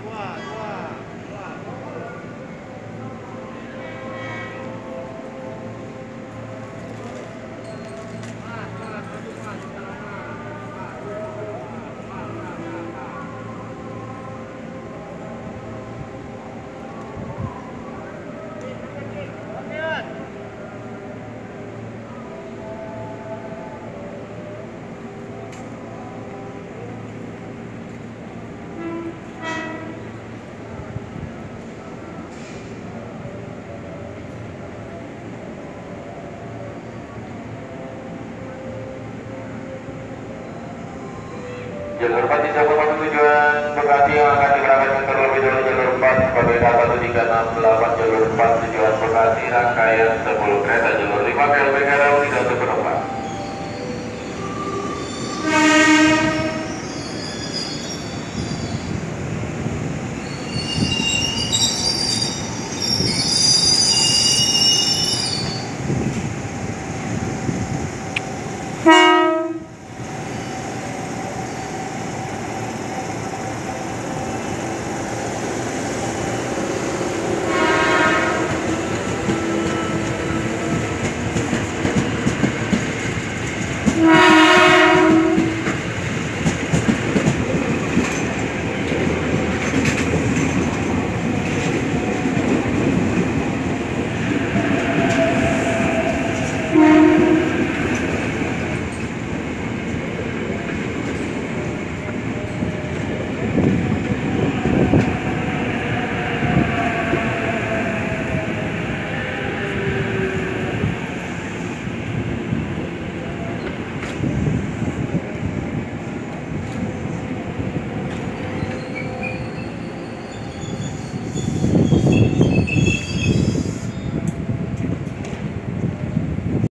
one, one. Jalur 4 bisa menuju tujuan Bekasi yang akan diberangkatkan terlebih dahulu jalur 4 sebagai 1368 jalur 4 tujuan Bekasi rangkaian 10 kereta jalur 5 PLB Karawang tidak untuk penumpang.